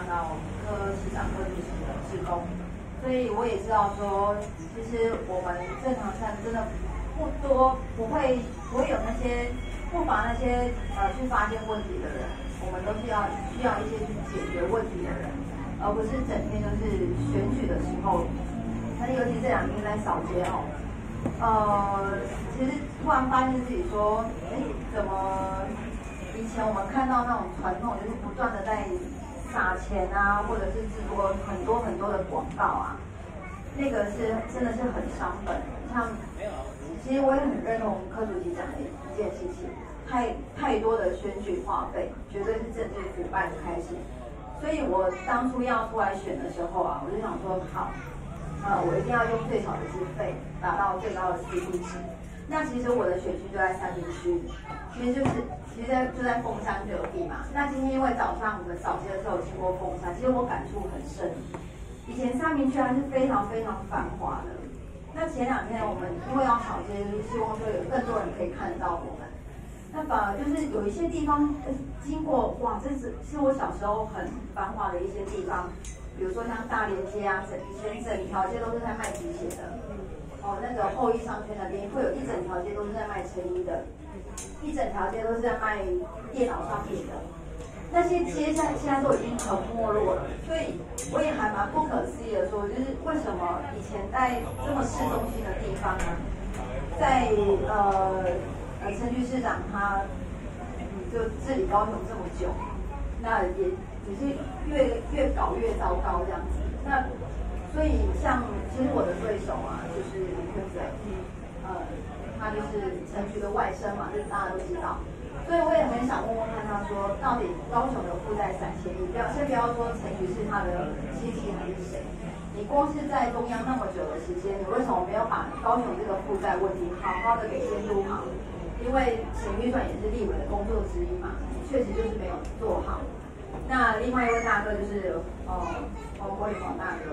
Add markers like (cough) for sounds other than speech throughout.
当到科市长、科主席的职工，所以我也知道说，其实我们正常上真的不多，不会不会有那些不乏那些呃去发现问题的人，我们都是要需要一些去解决问题的人，而不是整天就是选举的时候，那尤其这两天在扫街哦，呃，其实突然发现自己说，哎，怎么？以前我们看到那种传统，就是不断的在撒钱啊，或者是制作很多很多的广告啊，那个是真的是很伤本。像，其实我也很认同柯主席讲的一件事情，太太多的选举花费，绝对是政治腐败的开始。所以我当初要出来选的时候啊，我就想说，好，呃，我一定要用最少的经费，达到最高的 CP 值。那其实我的选区就在三明区，其实就是。其实就在凤山隔壁嘛。那今天因为早上我们扫街的时候经过凤山，其实我感触很深。以前三明区还是非常非常繁华的。那前两天我们因为要扫街，希望说有更多人可以看到我们。那反而就是有一些地方经过，哇，这是是我小时候很繁华的一些地方。比如说像大连街啊，整以前整条街都是在卖皮鞋的。哦，那个后裔商圈那边会有一整条街都是在卖成衣的。一整条街都是在卖电脑商品的，那些街现现在都已经很没落了，所以我也还蛮不可思议的说，就是为什么以前在这么市中心的地方呢，在呃呃陈局市长他就治理高雄这么久，那也只是越越搞越糟糕这样子，那所以像其实我的对手啊，就是李坤哲，呃。他就是陈局的外甥嘛，这大家都知道，所以我也很想问问看，他说到底高雄的负债三千亿，不要先不要说陈局是他的亲戚还是谁，你光是在中央那么久的时间，你为什么没有把高雄这个负债问题好好的给监督好？因为省预算也是立委的工作之一嘛，确实就是没有做好。那另外一位大哥就是哦，黄国林黄大哥，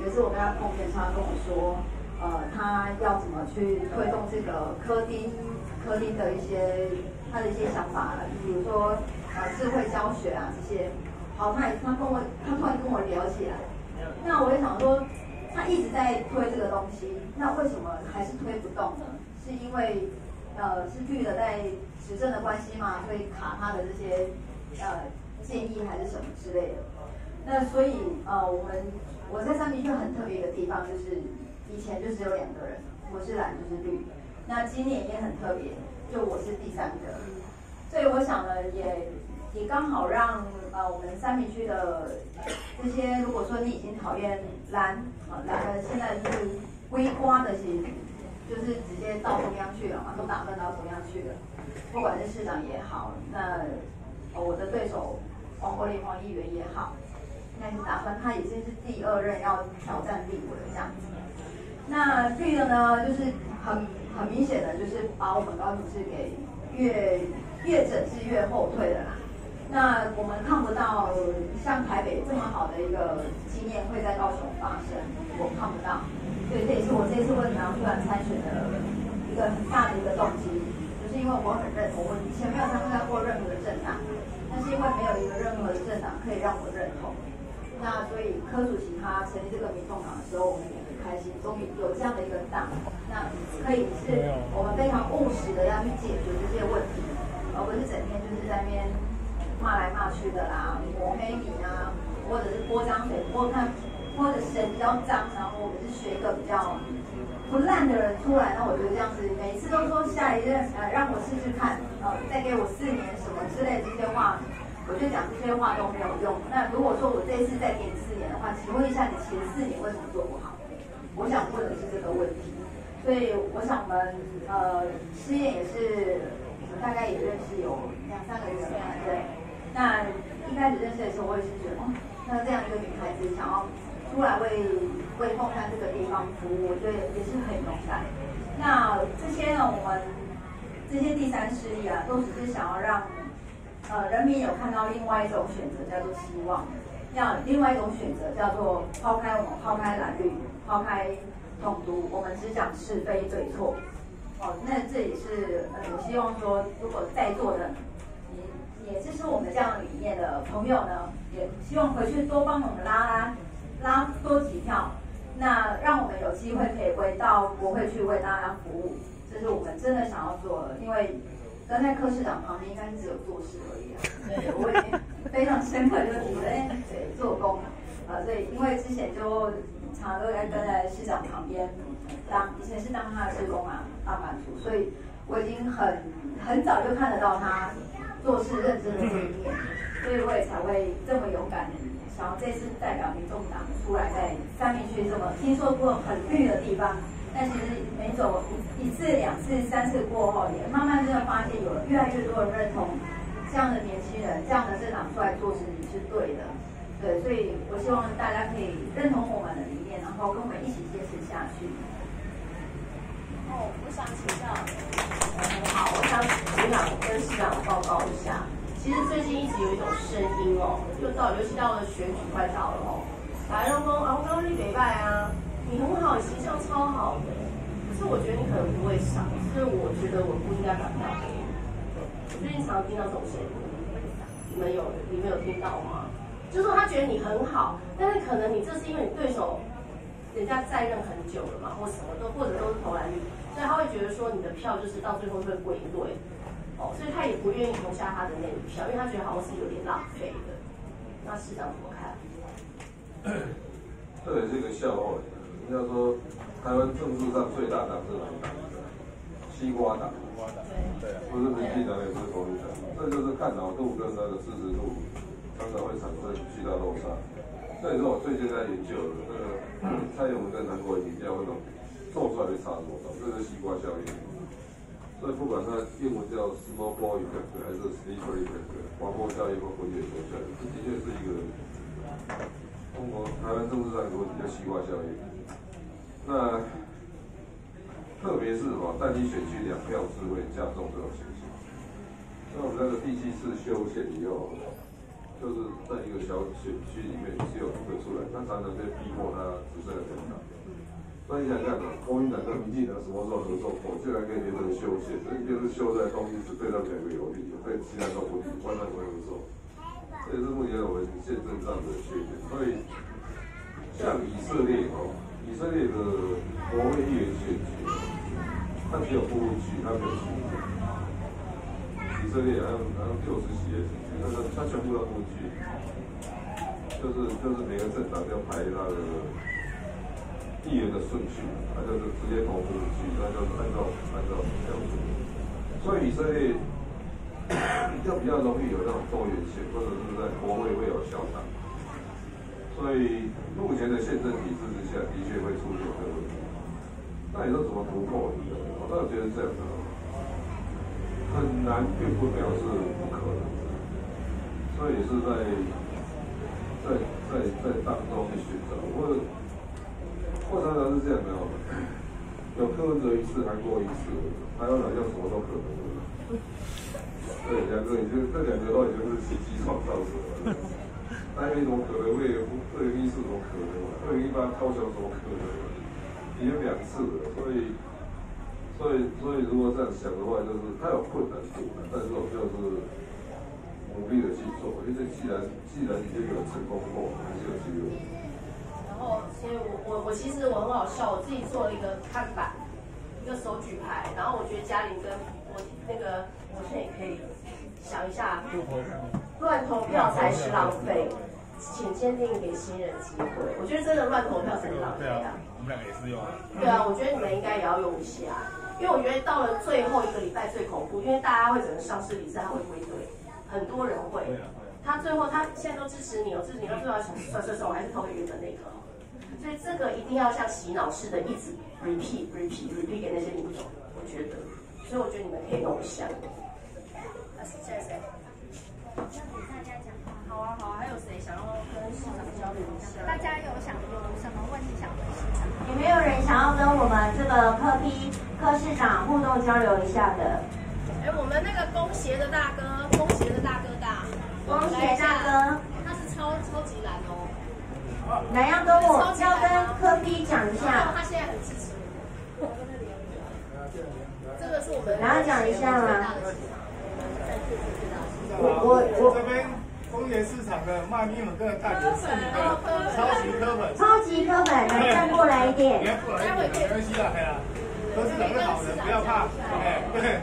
有一次我跟他碰面，他跟我说。呃，他要怎么去推动这个科丁科丁的一些他的一些想法？比如说呃智慧教学啊这些。好，他他跟我他突然跟我聊起来，那我也想说，他一直在推这个东西，那为什么还是推不动呢？是因为呃是绿的在执政的关系吗？所以卡他的这些呃建议还是什么之类的？那所以呃我们我在上面一个很特别的地方就是。以前就只有两个人，我是蓝就是绿。那今年也很特别，就我是第三个。所以我想呢，也也刚好让呃我们三明区的这些，如果说你已经讨厌蓝啊蓝的，现在是微瓜的些，就是直接到中央去了嘛，都打算到中央去了。不管是市长也好，那我的对手黄国林黄议员也好，那你打算他已经是第二任要挑战立委这样子。那绿的呢，就是很很明显的，就是把我们高雄市给越越整治越后退的啦。那我们看不到像台北这么好的一个经验会在高雄发生，我看不到。所以这也是我这次为什么要突然参选的一个很大的一个动机，就是因为我很认同，我以前没有参加过任何的政党，但是因为没有一个任何的政党可以让我认同。那所以柯主席他成立这个民众党的时候，我们也很。开心，终于有这样的一个党，那可以是我们非常务实的要去解决这些问题，而不是整天就是在那边骂来骂去的啦，抹黑你啊，或者是泼脏水，泼看或者谁比较脏，然后我们是选一个比较不烂的人出来，那我觉得这样子每次都说下一任呃让我试试看，呃再给我四年什么之类的这些话，我就讲这些话都没有用。那如果说我这一次再给你四年的话，请问一下你前四年为什么做不好？我想问的是这个问题，所以我想我们呃，师宴也是，我们大概也认识有两三个月了，对。那一开始认识的时候，我也是觉得，哦，那这样一个女孩子想要出来为为凤山这个地方服务，我觉得也是很勇敢。那这些呢，我们这些第三势力啊，都只是想要让呃人民有看到另外一种选择，叫做希望。要另外一种选择，叫做抛开我们抛开蓝绿。抛开统独，我们只讲是非对错。哦，那这也是呃，我希望说，如果在座的你也支持我们这样理念的朋友呢，也希望回去多帮我们拉拉拉多几票，那让我们有机会可以回到国会去为大家服务，这是我们真的想要做的。因为跟在柯市长旁边，应该是只有做事而已啊。对，我已经 (laughs) 非常深刻就是觉得，哎，对，做工啊，所以因为之前就常常都在跟在市长旁边当，以前是当他的职工啊，大版图，所以我已经很很早就看得到他。做事认真的这一面，所以我也才会这么勇敢，想要这次代表民众党出来，在三明区这么听说过很绿的地方，但其实每走一一次、两次、三次过后，也慢慢真的发现有越来越多人认同这样的年轻人，这样的政党出来做事情是对的，对，所以我希望大家可以认同我们的理念，然后跟我们一起坚持下去。哦，我想请教，好，我想局长跟市长报告一下。其实最近一直有一种声音哦，就到尤其到了选举快到了哦，大家都说啊，我刚刚去北拜啊，你很好，形象超好的。可是我觉得你可能不会想，所以我觉得我不应该把票给你。我最近常听到这种声音，你们有你们有听到吗？就是说他觉得你很好，但是可能你这是因为你对手。人家在任很久了嘛，或什么都，或者都是投篮率，所以他会觉得说你的票就是到最后会归队，哦，所以他也不愿意投下他的那一票，因为他觉得好像是有点浪费的。那市长怎么看？这也是个笑话。人家说台湾政治上最大党是哪党？西瓜党。对。不是民进党，也不是国民党，这就是看脑度跟那个支持度常常会产生巨大落差。所以说我最近在研究的那个蔡英文跟韩国瑜比较那种做出来的差多少，这是西瓜效应。所以不管它英文叫 small ball effect 还是 slippery effect，滑坡效应或滚雪球效应，这的确是一个中国台湾政治上有个叫西瓜效应。那特别是哦，单一选区两票制会加重这种情形。那我们那个第七次修宪以后。就是在一个小选区里面只有一个出来，他常常被逼迫他只剩两票。那你想看嘛，国民党跟民进党什么时候合作过？竟然可以变成修宪，这就是修在东西是对他们两个有利，对其他都不利，完全不会合作。这也是目前我们宪政上的缺点。所以像以色列哦，以色列的国会议员选举，他只有部区，他没有区。以色列好像好像六十席的。那个他全部都不去，就是就是每个政党要排那个议员的顺序，他就是直接投不去，那就是按照按照这样子。所以以色列就比较容易有那种多元性，或者是在国会会有小党。所以目前的宪政体制之下，的确会出现这个问题。那你说怎么突破？我倒觉得这样的很难，并不表示不可能。所以是在在在在当中去寻找，或或常常是这样的哦，有柯文哲一次，韩国一次，台湾好像什么都可能。对，两个已经这两个都已经是奇迹创造者了。台北怎么可能会？二零一四怎么可能？二零一八高雄怎么可能？已经两次了，所以所以所以如果这样想的话，就是他有困难度，但是我就是。努力的去做，因为既然既然已经有人成功过，还是有机会。然后，其实我我我其实我很好笑，我自己做了一个看板，一个手举牌，然后我觉得嘉玲跟我那个我现在也可以想一下，乱投票才是浪费，请坚定给新人机会。我觉得真的乱投票才是浪费啊。我们两个也是用。对啊，我觉得你们应该也要用一下，因为我觉得到了最后一个礼拜最恐怖，因为大家会整个上市理事他会归队。很多人会，他最后他现在都支持你哦，支持你到最后想算算算，我还是投给原本那个。所以这个一定要像洗脑似的，一直 repeat repeat repeat 给那些民众，我觉得。所以我觉得你们可以弄一下。谢谢。大家讲话。好啊好啊，还有谁想要跟市长交流一下？大家有想有什么问题想问市长？有没有人想要跟我们这个科批科市长互动交流一下的？哎，我们那个工协的大哥，工协的大哥大，工协大哥，他是超超级蓝哦。来，要跟我要跟科比讲一下。他现在很支持我。(laughs) 这个是我们。然后讲一下吗？我我我这边工业市场的卖米粉的代表是你的超级科粉。超级科粉，来站过来一你点。要过来一点，没关系啦，哎呀，都是两个好人，不要怕，哎，对。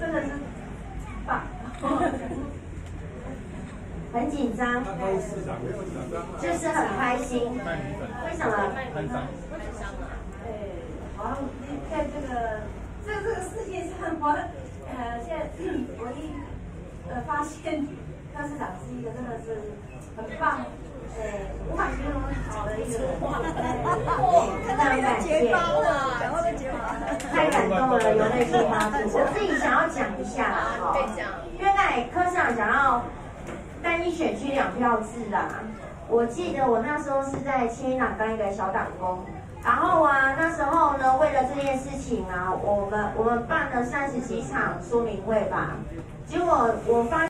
真的是棒。很紧张，市场没有紧张啊，就是很开心。为什么？很涨。哎，好像在这个这这个世界上，我呃现在唯一呃发现柯市长是一个真的是很棒，呃无法形容好的一个人。非常感谢，讲话都结巴了。太感动了，有内心发出。我自己想要讲一下哈，因为刚才柯市长讲到单一选区两票制啦，我记得我那时候是在亲民党当一个小党工。然后啊，那时候呢，为了这件事情啊，我们我们办了三十几场说明会吧，结果我发。